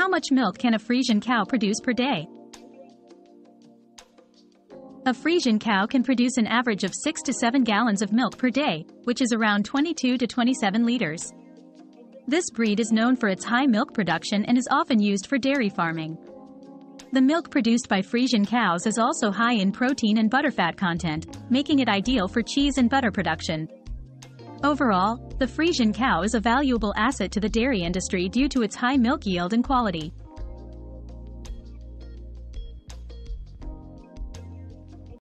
How much milk can a Friesian cow produce per day? A Friesian cow can produce an average of 6 to 7 gallons of milk per day, which is around 22 to 27 liters. This breed is known for its high milk production and is often used for dairy farming. The milk produced by Friesian cows is also high in protein and butterfat content, making it ideal for cheese and butter production. Overall, the Friesian cow is a valuable asset to the dairy industry due to its high milk yield and quality.